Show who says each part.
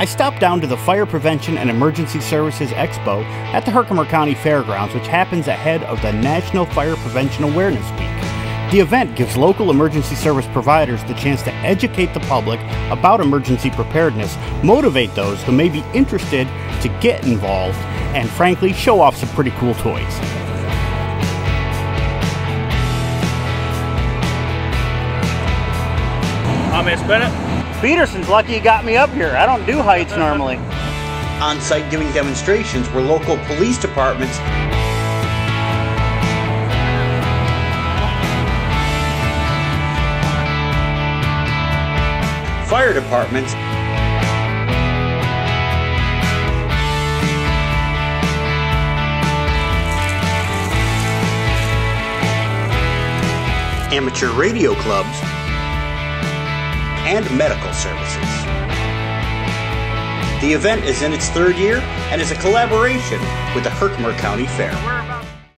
Speaker 1: I stopped down to the Fire Prevention and Emergency Services Expo at the Herkimer County Fairgrounds, which happens ahead of the National Fire Prevention Awareness Week. The event gives local emergency service providers the chance to educate the public about emergency preparedness, motivate those who may be interested to get involved, and frankly, show off some pretty cool toys.
Speaker 2: I'm Miss Bennett.
Speaker 1: Peterson's lucky he got me up here. I don't do heights normally.
Speaker 3: On site giving demonstrations were local police departments, fire departments, amateur radio clubs, and medical services. The event is in its third year and is a collaboration with the Herkimer County Fair.